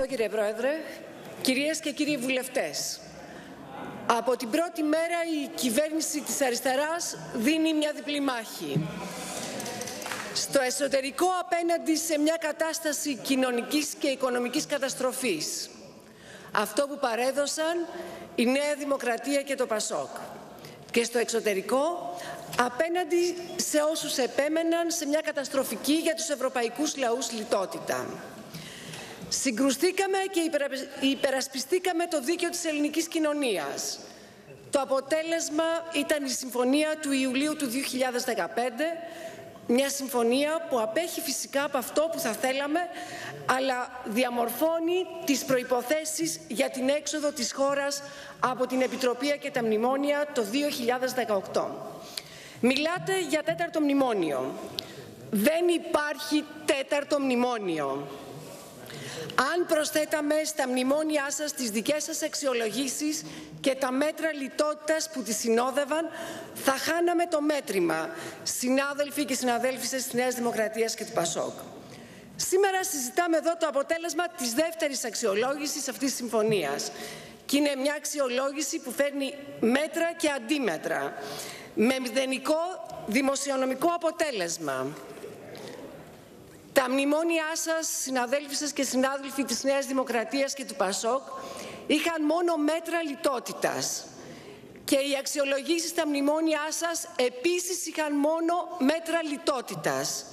Ευχαριστώ κύριε Πρόεδρε. Κυρίες και κύριοι βουλευτές, από την πρώτη μέρα η κυβέρνηση της αριστεράς δίνει μια διπλή μάχη. Στο εσωτερικό απέναντι σε μια κατάσταση κοινωνικής και οικονομικής καταστροφής. Αυτό που παρέδωσαν η Νέα Δημοκρατία και το ΠΑΣΟΚ. Και στο εξωτερικό απέναντι σε όσους επέμεναν σε μια καταστροφική για τους ευρωπαϊκούς λαούς λιτότητα. Συγκρουστήκαμε και υπερασπιστήκαμε το δίκαιο της ελληνικής κοινωνίας. Το αποτέλεσμα ήταν η συμφωνία του Ιουλίου του 2015, μια συμφωνία που απέχει φυσικά από αυτό που θα θέλαμε, αλλά διαμορφώνει τις προϋποθέσεις για την έξοδο της χώρας από την Επιτροπή και τα Μνημόνια το 2018. Μιλάτε για τέταρτο μνημόνιο. Δεν υπάρχει τέταρτο μνημόνιο. Αν προσθέταμε στα μνημόνια σας τις δικές σας αξιολογήσεις και τα μέτρα λιτότητας που τη συνόδευαν, θα χάναμε το μέτρημα, συνάδελφοι και συναδέλφισες της Νέας Δημοκρατίας και του ΠΑΣΟΚ. Σήμερα συζητάμε εδώ το αποτέλεσμα της δεύτερης αξιολόγησης αυτής της συμφωνίας. Και είναι μια αξιολόγηση που φέρνει μέτρα και αντίμετρα, με μηδενικό δημοσιονομικό αποτέλεσμα. Τα μνημόνια σας, συναδέλφοι σας και συνάδελφοι της Νέας Δημοκρατίας και του ΠΑΣΟΚ, είχαν μόνο μέτρα λιτότητας. Και οι αξιολογήσεις στα μνημόνια σας επίσης είχαν μόνο μέτρα λιτότητας.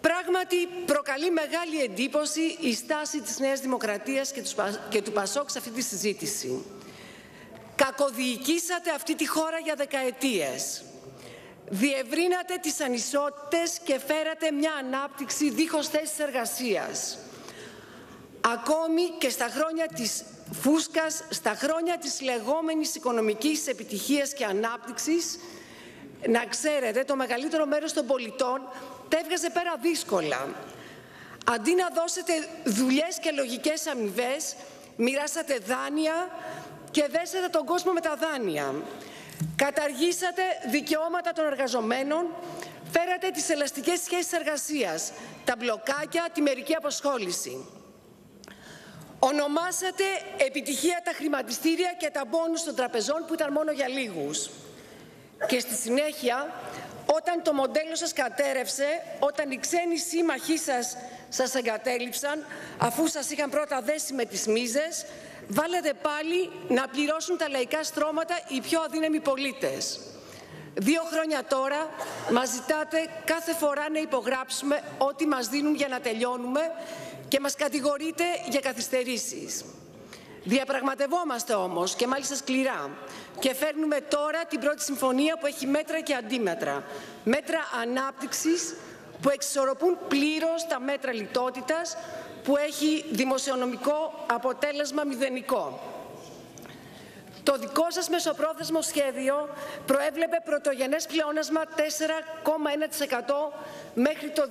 Πράγματι προκαλεί μεγάλη εντύπωση η στάση της Νέας Δημοκρατίας και τους ΠΑΣΟΚ σε αυτή τη συζήτηση. Κακοδιοικήσατε αυτή τη χώρα για δεκαετίες. Διευρύνατε τις ανισότητες και φέρατε μια ανάπτυξη δίχως θέσεις εργασίας. Ακόμη και στα χρόνια της φούσκας, στα χρόνια της λεγόμενης οικονομικής επιτυχίας και ανάπτυξης, να ξέρετε, το μεγαλύτερο μέρος των πολιτών τα έβγαζε πέρα δύσκολα. Αντί να δώσετε δουλειές και λογικές αμοιβές, μοιράσατε δάνεια και δέσατε τον κόσμο με τα δάνεια. Καταργήσατε δικαιώματα των εργαζομένων, φέρατε τις ελαστικές σχέσεις εργασίας, τα μπλοκάκια, τη μερική αποσχόληση. Ονομάσατε επιτυχία τα χρηματιστήρια και τα μπόνους των τραπεζών που ήταν μόνο για λίγους. Και στη συνέχεια, όταν το μοντέλο σας κατέρευσε, όταν οι ξένοι σύμμαχοί σας σας εγκατέλειψαν, αφού σας είχαν πρώτα δέσει με τις μίζες, βάλετε πάλι να πληρώσουν τα λαϊκά στρώματα οι πιο αδύναμοι πολίτες. Δύο χρόνια τώρα μας ζητάτε κάθε φορά να υπογράψουμε ό,τι μας δίνουν για να τελειώνουμε και μας κατηγορείτε για καθυστερήσεις. Διαπραγματευόμαστε όμως και μάλιστα σκληρά και φέρνουμε τώρα την πρώτη συμφωνία που έχει μέτρα και αντίμετρα. Μέτρα ανάπτυξης που εξισορροπούν πλήρως τα μέτρα λιτότητας που έχει δημοσιονομικό αποτέλεσμα μηδενικό. Το δικό σας μεσοπρόθεσμο σχέδιο προέβλεπε πρωτογενές πλεόνασμα 4,1% μέχρι το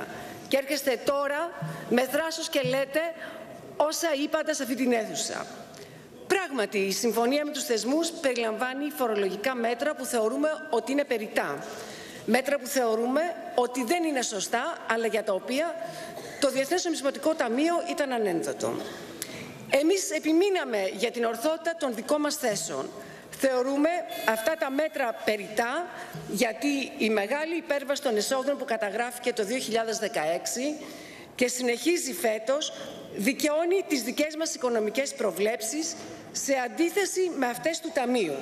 2031 και έρχεστε τώρα με θράσος και λέτε όσα είπατε σε αυτή την αίθουσα. Πράγματι, η συμφωνία με τους θεσμούς περιλαμβάνει φορολογικά μέτρα που θεωρούμε ότι είναι περιτά. Μέτρα που θεωρούμε ότι δεν είναι σωστά, αλλά για τα οποία το Διεθνές Νομισματικό Ταμείο ήταν ανένδοτο. Εμείς επιμείναμε για την ορθότητα των δικών μας θέσεων. Θεωρούμε αυτά τα μέτρα περιτά γιατί η μεγάλη υπέρβαση των εσόδων που καταγράφηκε το 2016 και συνεχίζει φέτος δικαιώνει τις δικές μας οικονομικές προβλέψεις σε αντίθεση με αυτές του Ταμείου.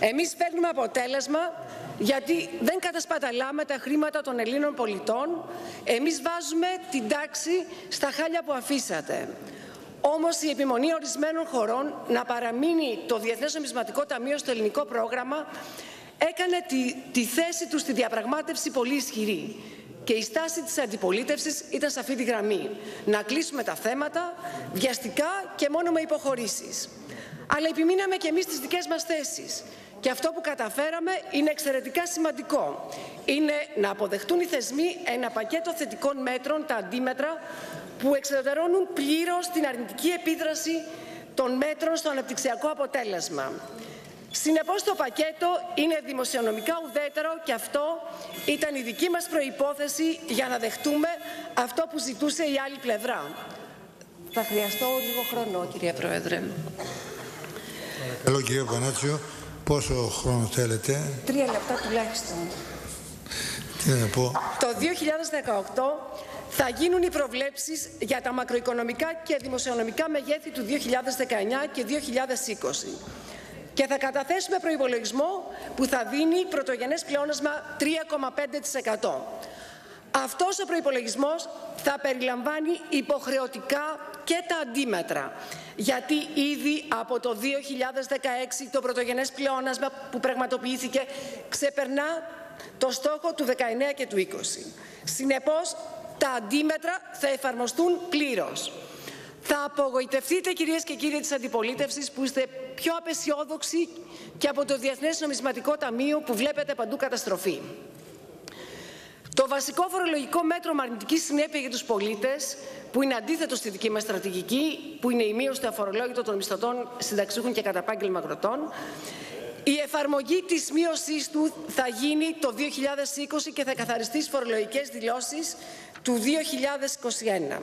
Εμείς φέρνουμε αποτέλεσμα γιατί δεν κατασπαταλάμε τα χρήματα των Ελλήνων πολιτών, εμείς βάζουμε την τάξη στα χάλια που αφήσατε. Όμως η επιμονή ορισμένων χωρών να παραμείνει το Διεθνές Νομισματικό Ταμείο στο ελληνικό πρόγραμμα έκανε τη, τη θέση τους στη διαπραγμάτευση πολύ ισχυρή. Και η στάση της αντιπολίτευσης ήταν σε αυτή τη γραμμή. Να κλείσουμε τα θέματα βιαστικά και μόνο με υποχωρήσεις. Αλλά επιμείναμε και εμείς τις δικές μας θέσεις. Και αυτό που καταφέραμε είναι εξαιρετικά σημαντικό. Είναι να αποδεχτούν οι θεσμοί ένα πακέτο θετικών μέτρων, τα αντίμετρα, που εξεδερώνουν πλήρως την αρνητική επίδραση των μέτρων στο αναπτυξιακό αποτέλεσμα. Συνεπώς το πακέτο είναι δημοσιονομικά ουδέτερο και αυτό ήταν η δική μας προϋπόθεση για να δεχτούμε αυτό που ζητούσε η άλλη πλευρά. Θα χρειαστώ λίγο χρόνο, κυρία Πρόεδρε. Παρακαλώ, κύριε Πανάτσιο, πόσο χρόνο θέλετε; Τρία λεπτά τουλάχιστον. Τι να πω; Το 2018 θα γίνουν οι προβλέψεις για τα μακροοικονομικά και δημοσιονομικά μεγέθη του 2019 και 2020 και θα καταθέσουμε προϋπολογισμό που θα δίνει πρωτογενές πλεόνασμα 3,5%. Αυτός ο προϋπολογισμός θα περιλαμβάνει υποχρεωτικά και τα αντίμετρα, γιατί ήδη από το 2016 το πρωτογενές πλεόνασμα που πραγματοποιήθηκε ξεπερνά το στόχο του 19 και του 20. Συνεπώς, τα αντίμετρα θα εφαρμοστούν πλήρως. Θα απογοητευτείτε κυρίες και κύριοι της αντιπολίτευσης που είστε πιο απεσιόδοξοι και από το Διεθνές Νομισματικό Ταμείο που βλέπετε παντού καταστροφή. Το βασικό φορολογικό μέτρο με αρνητική συνέπειας για τους πολίτες, που είναι αντίθετο στη δική μας στρατηγική, που είναι η μείωση του αφορολόγητου των μισθωτών συνταξιούχων και κατά αγροτών, η εφαρμογή της μείωσής του θα γίνει το 2020 και θα καθαριστεί στις φορολογικές δηλώσεις του 2021.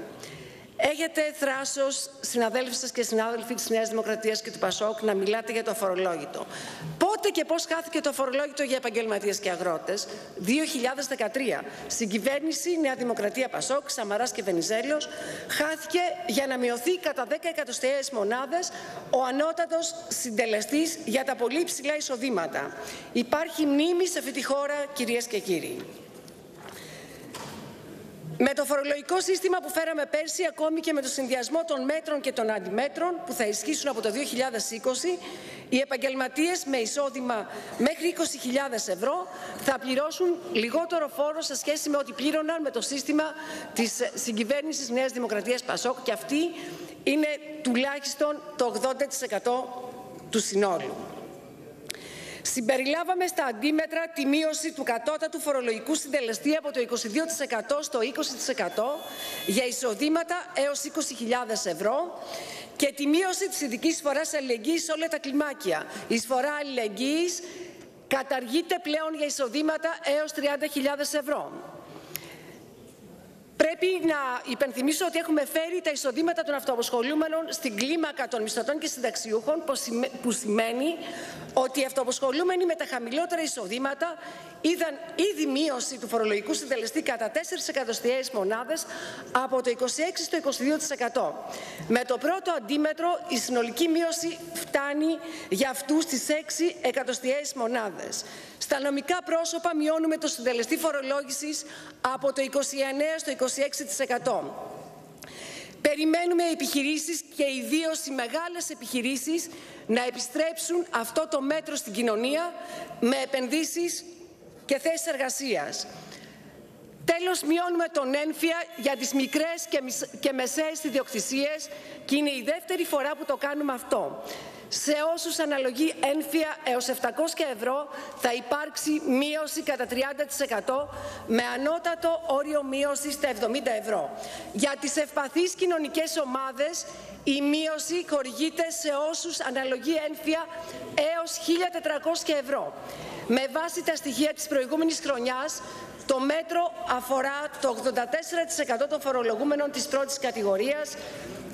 Έχετε θράσος, συναδέλφοι σας και συνάδελφοι της Νέας Δημοκρατίας και του Πασόκ, να μιλάτε για το αφορολόγητο. Πότε και πώς χάθηκε το αφορολόγητο για επαγγελματίες και αγρότες, 2013. Στην κυβέρνηση Νέα Δημοκρατία Πασόκ, Σαμαράς και Βενιζέλος, χάθηκε για να μειωθεί κατά 10 εκατοστιαίες μονάδες ο ανώτατος συντελεστής για τα πολύ ψηλά εισοδήματα. Υπάρχει μνήμη σε αυτή τη χώρα, κυρίες και κύριοι. Με το φορολογικό σύστημα που φέραμε πέρσι, ακόμη και με το συνδυασμό των μέτρων και των αντιμέτρων που θα ισχύσουν από το 2020, οι επαγγελματίες με εισόδημα μέχρι 20.000 ευρώ θα πληρώσουν λιγότερο φόρο σε σχέση με ό,τι πλήρωναν με το σύστημα της συγκυβέρνησης Νέας Δημοκρατίας Πασόκ και αυτή είναι τουλάχιστον το 80% του συνόλου. Συμπεριλάβαμε στα αντίμετρα τη μείωση του κατώτατου φορολογικού συντελεστή από το 22% στο 20% για εισοδήματα έως 20.000 ευρώ και τη μείωση της ειδικής εισφοράς αλληλεγγύης σε όλα τα κλιμάκια. Η εισφορά αλληλεγγύης καταργείται πλέον για εισοδήματα έως 30.000 ευρώ. Πρέπει να υπενθυμίσω ότι έχουμε φέρει τα εισοδήματα των αυτοαποσχολούμενων στην κλίμακα των μισθωτών και συνταξιούχων, που σημαίνει ότι οι αυτοαποσχολούμενοι με τα χαμηλότερα εισοδήματα είδαν ήδη μείωση του φορολογικού συντελεστή κατά 4 εκατοστιαίες μονάδες από το 26% στο 22%. Με το πρώτο αντίμετρο η συνολική μείωση φτάνει για αυτούς τις 6 εκατοστιαίες μονάδες. Στα νομικά πρόσωπα μειώνουμε το συντελεστή φορολόγησης από το 29% στο 26%. Περιμένουμε οι επιχειρήσεις και ιδίως οι μεγάλες επιχειρήσεις να επιστρέψουν αυτό το μέτρο στην κοινωνία με επενδύσεις και θέσεις εργασίας. Τέλος, μειώνουμε τον ένφια για τις μικρές και μεσαίες ιδιοκτησίες και είναι η δεύτερη φορά που το κάνουμε αυτό. Σε όσους αναλογεί ένφια έως 700 ευρώ θα υπάρξει μείωση κατά 30% με ανώτατο όριο μείωση στα 70 ευρώ. Για τις ευπαθείς κοινωνικές ομάδες η μείωση χορηγείται σε όσους αναλογεί ένφια έως 1.400 ευρώ. Με βάση τα στοιχεία της προηγούμενης χρονιάς, το μέτρο αφορά το 84% των φορολογούμενων της πρώτης κατηγορίας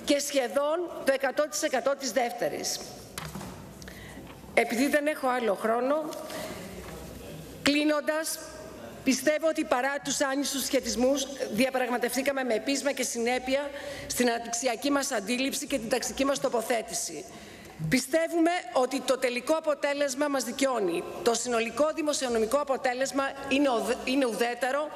και σχεδόν το 100% της δεύτερης. Επειδή δεν έχω άλλο χρόνο, κλείνοντας, πιστεύω ότι παρά τους άνισους σχετισμούς διαπραγματευτήκαμε με επίσημα και συνέπεια στην αναπτυξιακή μας αντίληψη και την ταξική μας τοποθέτηση. Πιστεύουμε ότι το τελικό αποτέλεσμα μας δικαιώνει. Το συνολικό δημοσιονομικό αποτέλεσμα είναι ουδέτερο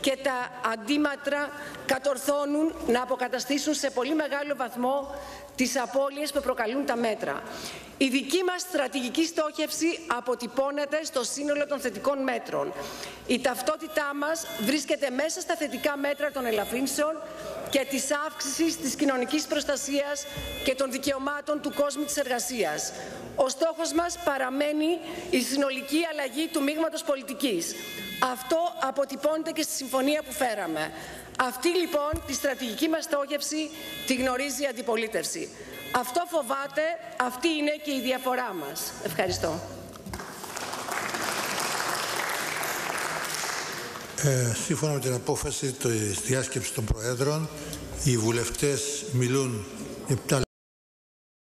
και τα αντίματρα κατορθώνουν να αποκαταστήσουν σε πολύ μεγάλο βαθμό τις απώλειες που προκαλούν τα μέτρα. Η δική μας στρατηγική στόχευση αποτυπώνεται στο σύνολο των θετικών μέτρων. Η ταυτότητά μας βρίσκεται μέσα στα θετικά μέτρα των ελαφρύνσεων και της αύξησης της κοινωνικής προστασίας και των δικαιωμάτων του κόσμου της εργασίας. Ο στόχος μας παραμένει η συνολική αλλαγή του μείγματος πολιτικής. Αυτό αποτυπώνεται και στη συμφωνία που φέραμε. Αυτή λοιπόν τη στρατηγική μας στόχευση τη γνωρίζει η αντιπολίτευση. Αυτό φοβάται, αυτή είναι και η διαφορά μας. Ευχαριστώ. Ε, σύμφωνα με την απόφαση της διάσκεψης των Προέδρων, οι βουλευτές μιλούν 7